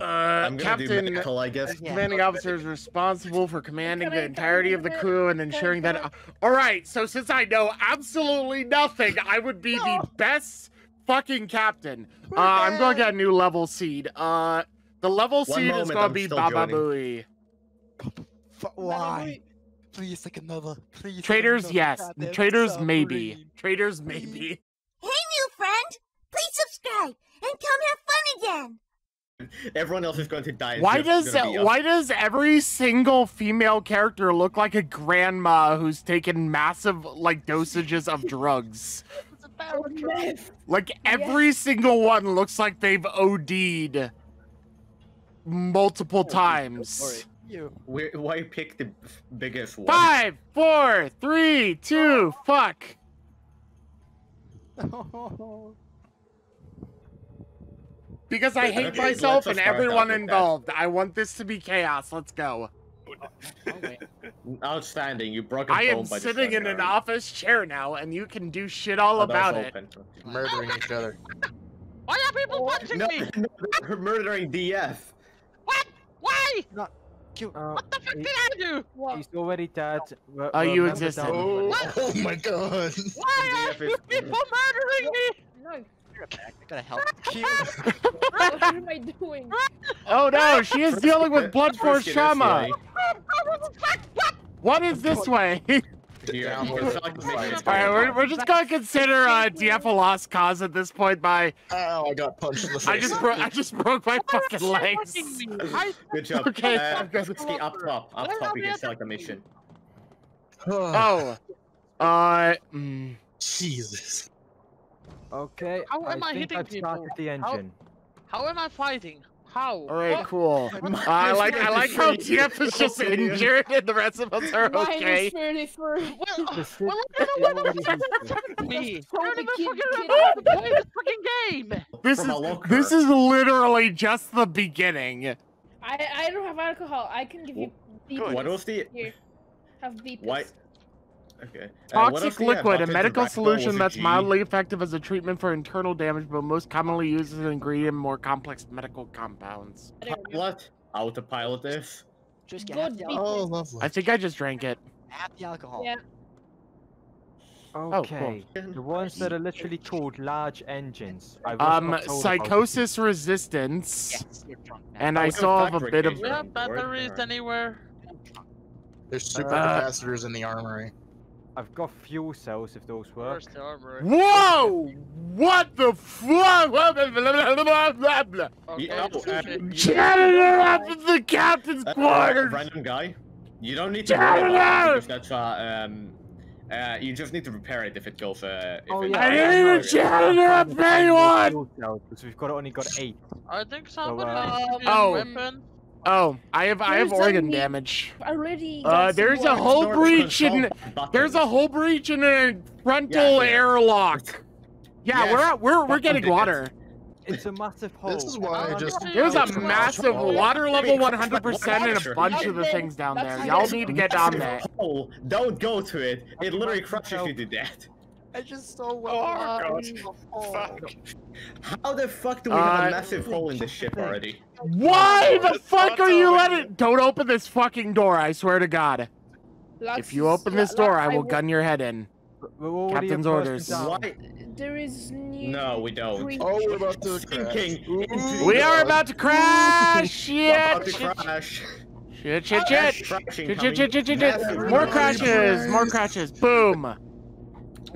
Uh, I'm gonna do Captain, medical, I guess. commanding officer is responsible for commanding the entirety of the crew and ensuring that. All right, so since I know absolutely nothing, I would be the best fucking captain. Uh, I'm going to get a new level seed. Uh, the level One seed is going to be still Baba joining. Booey. Why? Please take another. Please. Traders, another yes. goddamn Traders, maybe. submarine. Traders, maybe. Hey, new friend! Please subscribe and come have fun again! Everyone else is going to die. Why does gonna be us. why does every single female character look like a grandma who's taken massive like dosages of drugs? Like every single one looks like they've OD'd multiple oh, times. You. Why- Why pick the biggest one? Five, four, three, two, fuck. Because I hate Okay, myself and everyone with that. involved. I want this to be chaos. Let's go. Outstanding. You broke a I am bone by the sitting in an office chair now, and you can do shit all Oh, about it. open. Murdering each other. Why are people punching No, me? no, they're murdering DF. What? Why? Cute. Uh, What the fuck he- did I do? he's already dead. Re- Oh, you remember existed. Oh, oh my god. Why are you people murdering me? No, I gotta help. what am I doing? Oh no, she is dealing with blood force get trauma. What is this way? Here, Downward. it's not gonna make it Alright, we're, we're just gonna consider uh, DF a lost cause at this point by Oh, I got punched in the face. I just broke I just broke my fucking legs. Fucking me. I Good job. Okay, Uh, I'm good. Ski up top. Up top, are you we can at? select a mission. Oh. Uh mm. Jesus. Okay, How am I think hitting I've people? started the How- engine. How am I fighting? How? Alright, What? cool. Uh, I like I like how DF is just injured and the rest of us are okay. Minus 34. Well, The ship well, I don't know what already the fuck has is happening to me. Just I throw don't the even kid- fucking kid remember how out to the play this fucking game. This From a is locker. this is literally just the beginning. I I don't have alcohol. I can give you beepers. What was the? Here, have beepers. Why? Okay. Uh, Toxic uh, liquid, a medical solution that's G? mildly effective as a treatment for internal damage, but most commonly used as an ingredient in more complex medical compounds. Pilot. Autopilot this. Just get Good the alcohol. Oh, lovely. I think I just drank it. Half the alcohol. Yeah. cool. Okay, the ones that are literally called large engines. I Um, not told about psychosis resistance, Yes, you're drunk now. and Oh, I we saw a bit of. fabrication. We have batteries anywhere. There's Uh, supercapacitors in the armory. I've got fuel cells if those work. Where's the armory? Whoa! What the fuck? Blah, blah, blah, blah, blah, blah. Okay, Yeah, uh, shit. Janitor up in the captain's Uh, quarters. random guy. You don't need to Get worry it about out! it because that's uh um uh you just need to repair it if it goes uh if Oh it yeah, I I need know, a yeah. janitor I'm up to anyone! Because we've got only got eight. I think someone uh, has to Oh. weapon. Oh, I have I have There's organ damage. Already. Uh, there's a whole breach in there's a whole breach in a frontal Yeah, yeah. airlock. Yeah, Yes, we're at, we're we're getting water. It's a massive hole. This is why I Oh, just. no. There's a massive water level 100% and a bunch of the things down there. Y'all need to get down there. hole. Don't go to it. It literally crushes you to death. I just saw one. Oh, God. Fuck. How the fuck do we have Uh, a massive hole in this ship already? Why the fuck are you letting? Don't open this fucking door! I swear to God. Lots If you open this lo- door, I will will- gun your head in. We're already a Captain's orders. Why? There is new. No, we don't. Oh, we're about to Sinking crash. We are about to crash! We're about Shit! to Shit! crash. Shit! Shit! Crash, Shit! Shit! Shit! Shit! Shit! Shit! More crashes! More crashes! Boom!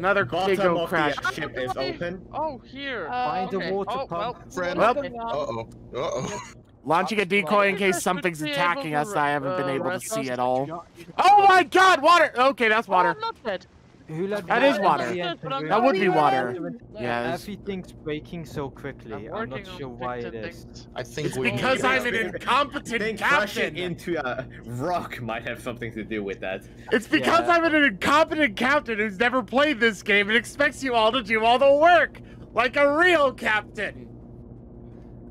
Another big Bottom of crash. the ship is open. Oh, here. Uh, Find okay. a water oh, pump. well, Well- Uh um, oh. Uh oh. Launching a decoy in case something's attacking us that I haven't been uh, able to see at all. Oh my god, water! Okay, that's Oh, water. I'm not dead. Who let That me is into water. That engine That room? would be water. Yeah, it's- Everything's breaking so quickly. I'm I'm, not sure why it is. things. I think It's we. because Yeah. I'm an incompetent think crashing captain. into a rock might have something to do with that. It's because Yeah. I'm an incompetent captain who's never played this game and expects you all to do all the work, like a real captain.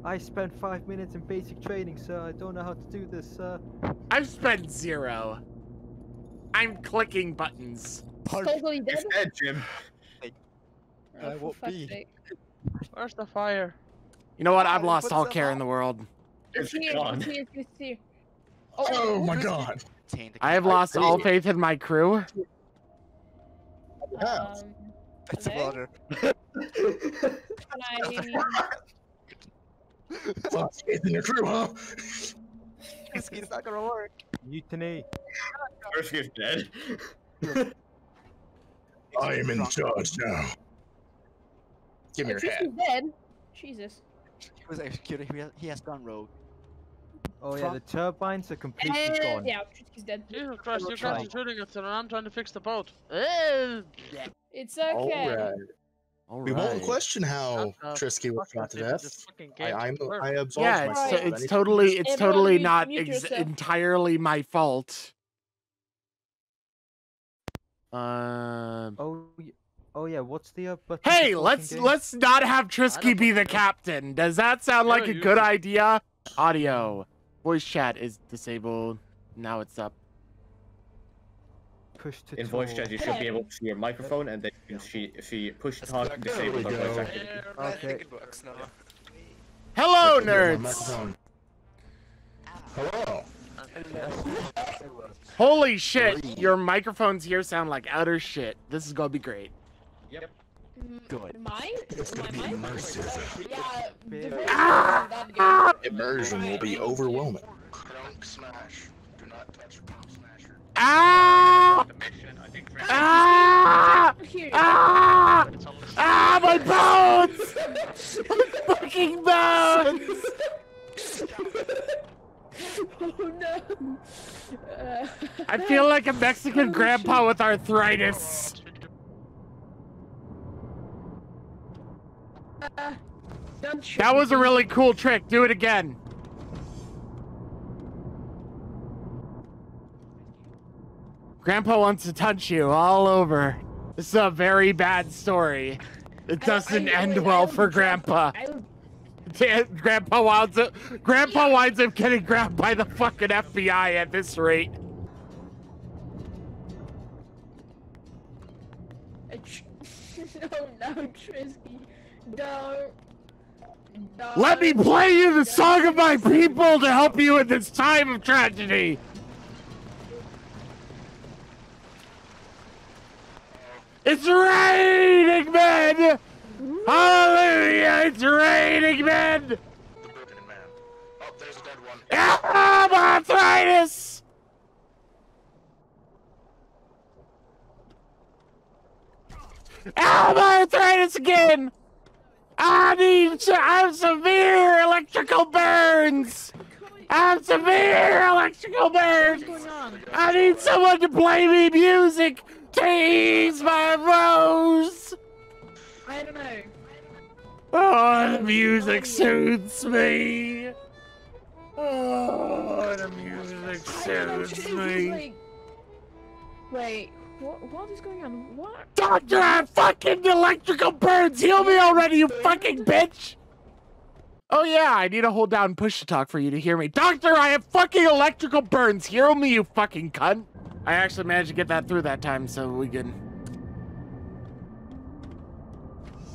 I spent five minutes in basic training, sir. I don't know how to do this, sir. I've spent zero. I'm clicking buttons. Totally dead. It's dead, Jim. I Oh, for won't be. sake. Where's the fire? You know what? I've Oh, lost what's all that care in the world. It's It's here. gone. It's here. It's here. Oh my god. I have cat. lost all faith in my crew. Yeah. Um, It's hello? water. can I? Fuck, faith in your crew, huh? Risky's not gonna work. Mutiny. First is dead. I am in charge now. Give me your he's hat. dead. Jesus. He was executed. He has, he has gone rogue. Oh yeah, the turbines are completely Uh, gone. yeah, Trisky's dead. Jesus Christ, you Try. guys are shooting at and I'm trying to fix the boat. Eh, It's okay. Alright. All We won't question how Uh, Trisky was fuck shot to death. I, I'm. I absolve Yeah, it's, myself. to- of it's totally it's Everyone totally not mute ex- entirely my fault. Um. Oh, oh yeah. What's the uh, button? Hey, talking let's game? let's not have Trisky be the captain. Does that sound Yeah, like a good should. idea? Audio, voice chat is disabled. Now it's up. push to In voice chat, you should be able to see your microphone, and then you can see if you push That's talk, good. disable There we or voice go. activity. I Okay. think it works now. Hello, nerds. Hello. Holy shit, your microphones here sound like utter shit. This is gonna be great. Yep. Good. Mine? It's gonna My be mic? immersive. Yeah. the Big. voice Ah! isn't that good. Immersion will be overwhelming. Crunk smash. Do not touch crunk smasher. Ah! The mission, I think. Ah! Ah! Ah! My bones! my fucking bones! oh no. Uh, I feel like a Mexican grandpa with arthritis. don't That was a really cool trick. Do it again. Grandpa wants to touch you all over. This is a very bad story. It doesn't I- end wait, I well will for Grandpa. I Grandpa winds up, Grandpa winds up getting grabbed by the fucking FBI at this rate. No, no, Trisky. Don't. Don't. Let me play you the song of my people to help you in this time of tragedy. It's raining men! Hallelujah! It's raining men! The broken man. Oh, there's a dead one. Ah, my arthritis! Ah, my arthritis again! I need to, I have severe electrical burns! I have severe electrical burns! What's going on? I need someone to play me music to ease my woes! I don't know. Oh, the music soothes me! Oh, the music soothes me! like. Wait, what? What is going on? What? Doctor, I have fucking electrical burns! Heal me already, you fucking bitch! Oh yeah, I need to hold down push to talk for you to hear me. Doctor, I have fucking electrical burns! Heal me, you fucking cunt! I actually managed to get that through that time, so we good.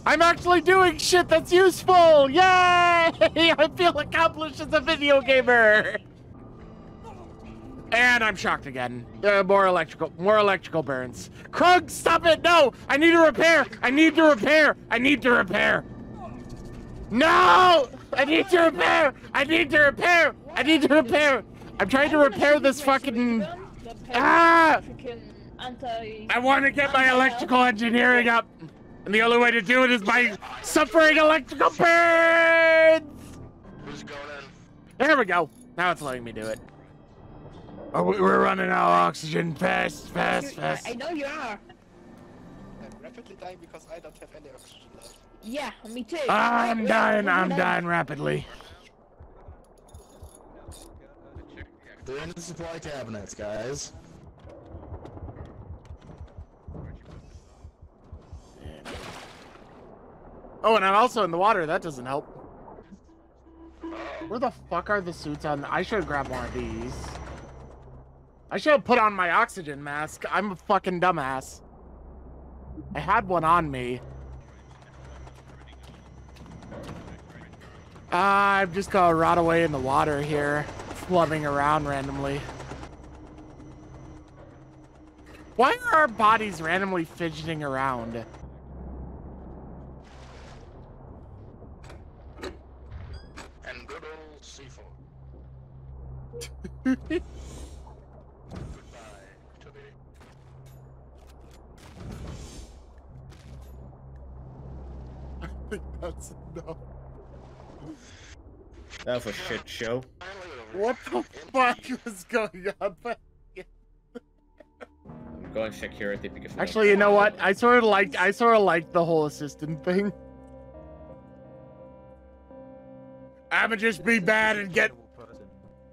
I'm actually doing shit that's useful! Yay! I feel accomplished as a video gamer! And I'm shocked again. Uh, more electrical, more electrical burns. Krug, stop it! No! I need to repair! I need to repair! I need to repair! No! I need to repair! I need to repair! I need to repair! I'm trying to repair this fucking. Ah! I want to get my electrical engineering up, and the only way to do it is by suffering electrical burns. Who's going in? There we go. Now it's letting me do it. Oh, we- we're running out of oxygen. Fast, fast, fast. I know you are. I'm rapidly dying because I don't have any oxygen left. Yeah, me too. I'm Wait, dying. wait, I'm wait, dying rapidly. They're in the supply cabinets, guys. Oh, and I'm also in the water. That doesn't help. Where the fuck are the suits on? I should have grabbed one of these. I should have put on my oxygen mask. I'm a fucking dumbass. I had one on me. Uh, I'm just gonna rot away in the water here, flubbing around randomly. Why are our bodies randomly fidgeting around? And good old C4. Goodbye to the I think that's enough. That was a shit show. What the fuck was going on? back? I'm going security because. Actually, you know what? I sort of liked. I sort of liked the whole assistant thing. I'ma just be bad and get.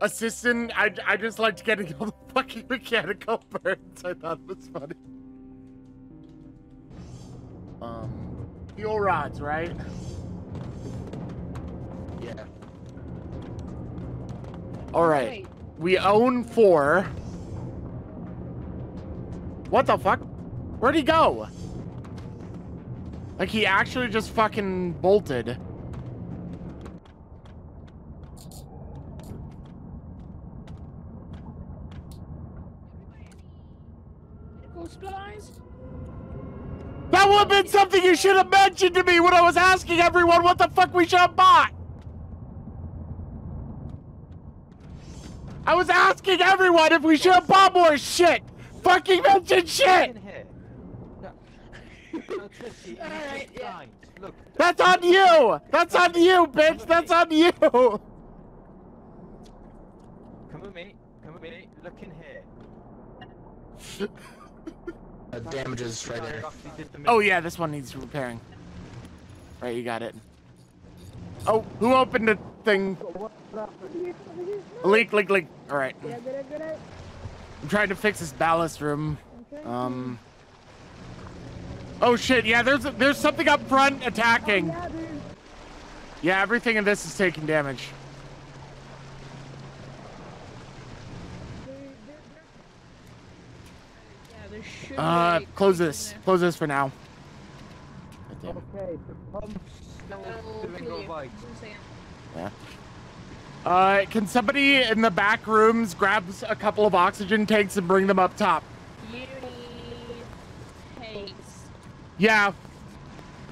Assistant. I I just liked getting all the fucking mechanical burns. I thought it was funny. Um, fuel rods, right? Yeah. All right. Wait, We own four. What the fuck? Where'd he go? Like he actually just fucking bolted. medical supplies? That would have been something you should have mentioned to me when I was asking everyone what the fuck we should have bought. I was asking everyone if we should have bought more shit. Fucking mention shit. in here. No. No, Trisky, you Alright, yeah. Look. That's on you. That's on you, bitch. That's on you. Come with me. Come with me. Look in here. uh, damages right there. Oh yeah, this one needs repairing. Right, you got it. Oh, who opened the thing? Leak, leak, leak. All right. I'm trying to fix this ballast room. Um. Oh shit! Yeah, there's there's something up front attacking. Yeah, everything in this is taking damage. There- there- there- Yeah, there should Uh, close this. Close this for now. God damn it. Okay, the pump's still I'll doing kill all you. right. Just a second. Uh, can somebody in the back rooms grab a couple of oxygen tanks and bring them up top? You need tanks. Yeah,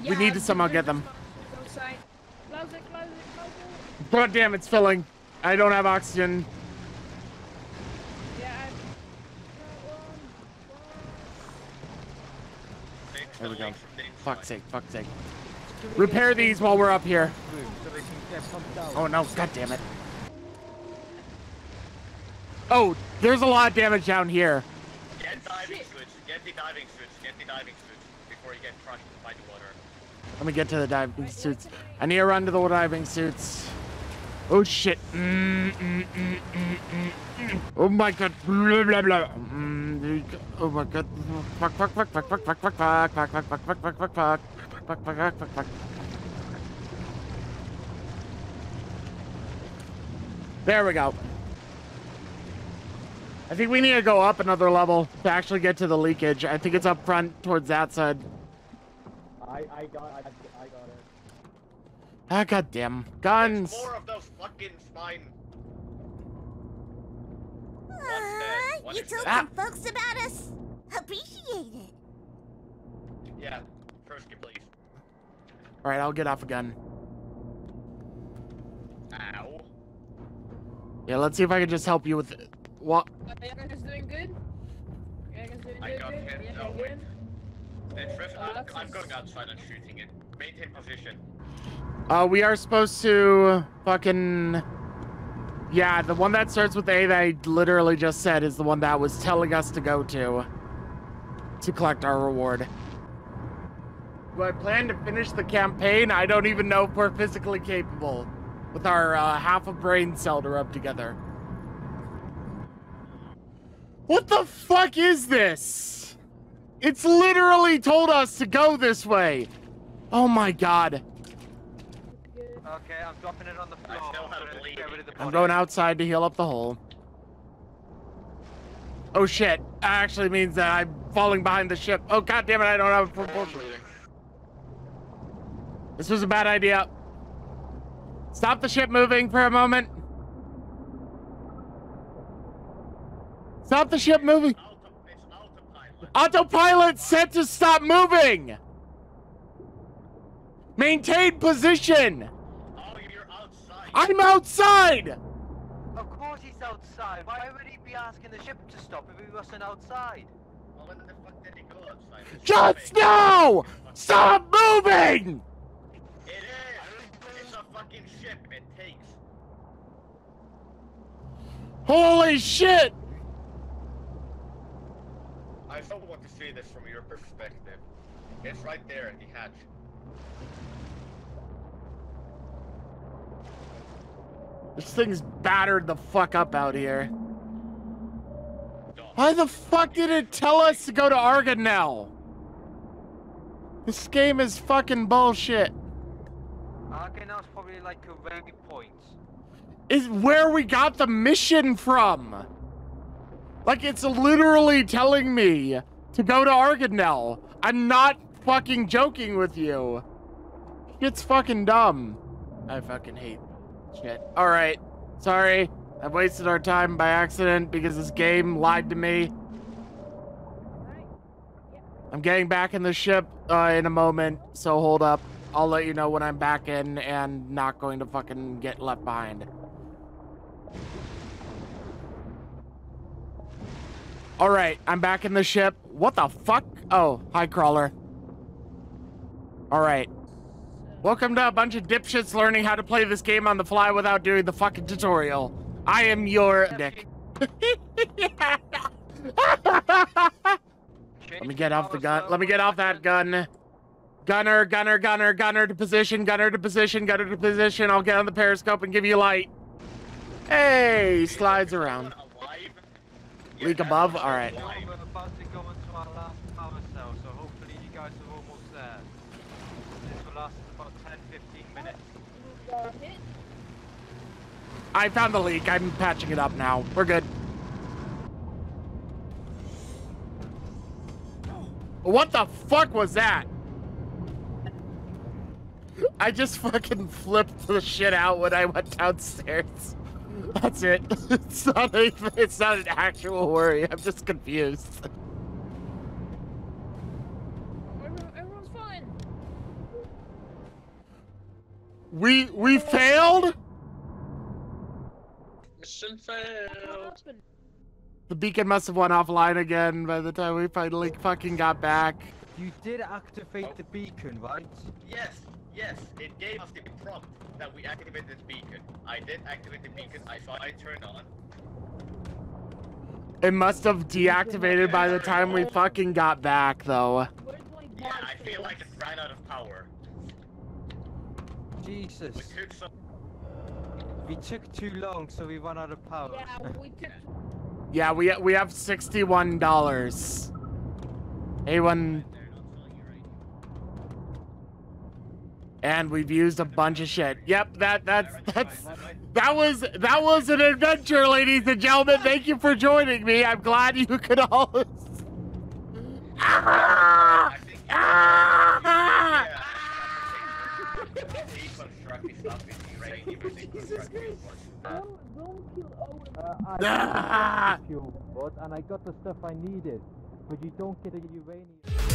Yeah, need to somehow get them. Close it, close it, close it. God damn, it's filling. I don't have oxygen. Yeah, I've got one. There we go. Fuck's sake, fuck's sake. Repair these while we're up here. Room, so they can get pumped out. Oh no, god damn it. Oh, there's a lot of damage down here. Get diving Shit. suits. Get the diving suits. Get the diving suits before you get crushed by the water. Let me get to the diving suits. I need to run to the diving suits. Oh shit. Mm, mm, mm, mm, mm, mm. Oh my god. Blah, blah, blah. Mm, oh my god. Fuck, fuck, fuck, fuck, fuck, fuck, fuck, fuck, fuck, fuck, fuck, fuck, fuck, fuck, fuck, fuck, fuck, fuck, fuck, fuck. There we go. I think we need to go up another level to actually get to the leakage. I think it's up front towards that side. I, I got, I. Ah, goddamn. There's Guns. more of those fucking spine. Aw, One you told dead. some folks about us. Appreciate it. Yeah. Kurski, please. All right, I'll get off a gun. Ow. Yeah, let's see if I can just help you with it. What? Uh, you guys doing good? You doing I good? got good? hit. Yeah, Oh, wait. good? Hey, Trish, Uh, I'm, that's I'm just- going outside and shooting it. Maintain position. Uh, we are supposed to fucking. Yeah, the one that starts with A that I literally just said is the one that was telling us to go to to collect our reward. Do I plan to finish the campaign? I don't even know if we're physically capable with our uh, half a brain cell to rub together. What the fuck is this? It's literally told us to go this way. Oh my god. Okay, I'm dropping it on the I floor. still have so bleeding. get rid of the I'm going outside to heal up the hole. Oh shit. That actually means that I'm falling behind the ship. Oh god damn it, I don't have a I'm propulsion. This was a bad idea. Stop the ship moving for a moment. Stop the ship moving. Autopilot. Autopilot set to stop moving. Maintain position. You're outside. I'm outside. Of course he's outside. Why would he be asking the ship to stop if he wasn't outside? Well, when the fuck did he go outside? Just shipping. now. Stop moving. It is! It's a fucking ship, it takes. Holy shit. I still want to see this from your perspective. It's right there at the hatch. This thing's battered the fuck up out here. Why the fuck did it tell us to go to Argonel? This game is fucking bullshit. Argonauts probably like a very point. Is where we got the mission from. Like it's literally telling me to go to Argonel. I'm not fucking joking with you. It's fucking dumb. I fucking hate shit. Alright. Sorry. I've wasted our time by accident because this game lied to me. I'm getting back in the ship uh, in a moment, so hold up. I'll let you know when I'm back in and not going to fucking get left behind. All right, I'm back in the ship. What the fuck? Oh, hi, crawler. All right. Welcome to a bunch of dipshits learning how to play this game on the fly without doing the fucking tutorial. I am your dick. Let me get off the gun. Let me get off that gun. Gunner, gunner, gunner, gunner to position, gunner to position, gunner to position. I'll get on the periscope and give you light. Hey, slides around. Leak above? Alright. Well, alive. we're about to go into our last power cell, so hopefully you guys are almost there. This will last about 10-15 minutes. I found the leak. I'm patching it up now. We're good. What the fuck was that? I just fucking flipped the shit out when I went downstairs. That's it. It's not a, it's not an actual worry. I'm just confused. We we failed? Mission failed. The beacon must have went offline again by the time we finally fucking got back. You did activate the beacon, right? Yes, yes, it gave us the prompt that we activated the beacon. I did activate the beacon, I saw it turn on. It must have deactivated by the time we fucking got back though. Yeah, I feel like it ran out of power. Jesus. We took some. We took too long, so we ran out of power. Yeah, we took. Yeah, we we have sixty-one dollars. A1, and we've used a bunch of shit. Yep, that that's that's that was that was an adventure, ladies and gentlemen. Thank you for joining me. I'm glad you could all. Ah! Ah! Ah! got the fuel rod and I got the stuff I needed, but you don't get a uranium.